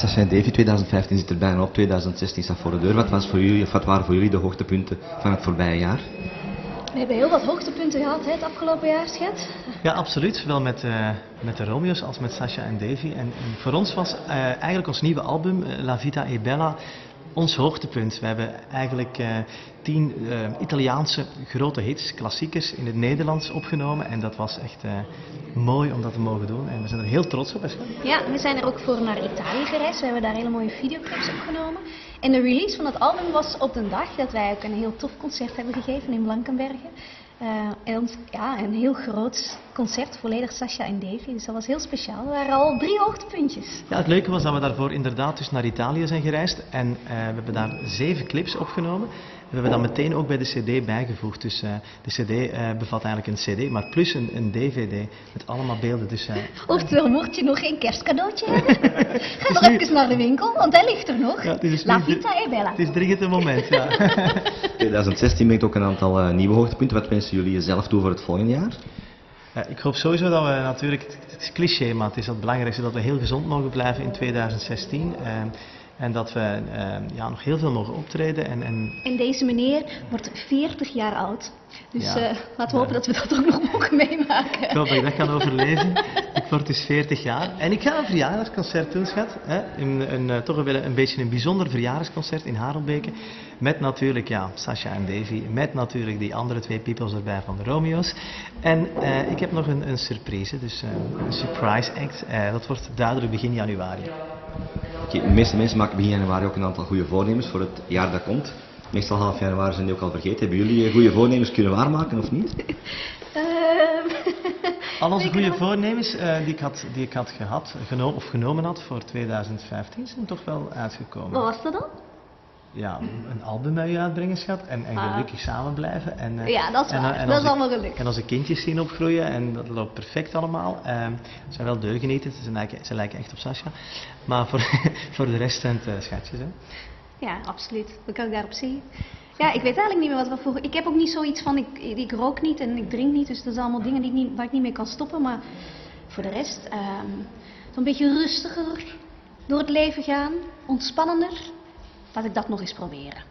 Sascha en Davy, 2015 zit er bijna op, 2016 staat voor de deur. Wat, was voor jullie, of wat waren voor jullie de hoogtepunten van het voorbije jaar? We hebben heel wat hoogtepunten gehad hè, het afgelopen jaar, schat. Ja, absoluut. Zowel met, uh, met de Romeo's als met Sasha en Davy. En, en voor ons was uh, eigenlijk ons nieuwe album, uh, La Vita e Bella, ons hoogtepunt. We hebben eigenlijk uh, tien uh, Italiaanse grote hits, klassiekers in het Nederlands opgenomen. En dat was echt uh, mooi om dat te mogen doen. En we zijn er heel trots op. Ja, we zijn er ook voor naar Italië gereisd. We hebben daar hele mooie videoclips opgenomen. En de release van het album was op de dag dat wij ook een heel tof concert hebben gegeven in Blankenbergen. En ja, een heel groot concert, volledig Sasha en Davy. Dus dat was heel speciaal. Er waren al drie hoogtepuntjes. Ja, het leuke was dat we daarvoor inderdaad dus naar Italië zijn gereisd. En uh, we hebben daar zeven clips opgenomen. We hebben dat meteen ook bij de cd bijgevoegd. Dus uh, de cd uh, bevat eigenlijk een cd, maar plus een, een dvd met allemaal beelden. Dus, uh, Oftewel, mocht je nog geen kerstcadeautje hebben, ga nog nu... even naar de winkel, want hij ligt er nog. Ja, dus La vita e bella. Het is dringend een moment, ja. 2016 brengt ook een aantal nieuwe hoogtepunten. Wat wensen jullie zelf toe voor het volgende jaar? Ja, ik hoop sowieso dat we natuurlijk, het is cliché, maar het is het belangrijkste dat we heel gezond mogen blijven in 2016. En dat we uh, ja, nog heel veel mogen optreden. En, en... en deze meneer wordt 40 jaar oud. Dus ja, uh, laten we hopen ja. dat we dat ook nog mogen meemaken. Ik hoop dat ik dat kan overleven. ik word dus 40 jaar. En ik ga een verjaardagsconcert doen, schat. Hè? Een, een, uh, toch een, een beetje een bijzonder verjaardagsconcert in Harelbeke. Met natuurlijk ja, Sasha en Davy. Met natuurlijk die andere twee peoples erbij van de Romeo's. En ik heb nog een, een surprise. Dus een surprise act. dat wordt duidelijk begin januari. De meeste mensen maken begin januari ook een aantal goede voornemens voor het jaar dat komt. Meestal half januari zijn die ook al vergeten. Hebben jullie goede voornemens kunnen waarmaken of niet? Al onze goede voornemens uh, die, ik had, die ik had gehad, geno of genomen had voor 2015 zijn toch wel uitgekomen. Wat was dat dan? Ja, een album uit uitbrengen, schat. En, en gelukkig ah. samen blijven. En, uh, ja, dat is waar. En, en dat is allemaal gelukkig. En onze kindjes zien opgroeien. En dat loopt perfect allemaal. Uh, ze zijn wel deugenieten. Ze lijken, ze lijken echt op Sascha. Maar voor, voor de rest zijn het uh, schatjes, hè. Ja, absoluut. Dat kan ik daarop zien. Ja, ik weet eigenlijk niet meer wat we voor... Ik heb ook niet zoiets van, ik, ik rook niet en ik drink niet. Dus dat zijn allemaal dingen die ik niet, waar ik niet mee kan stoppen. Maar voor de rest, um, zo'n beetje rustiger door het leven gaan. Ontspannender. Laat ik dat nog eens proberen.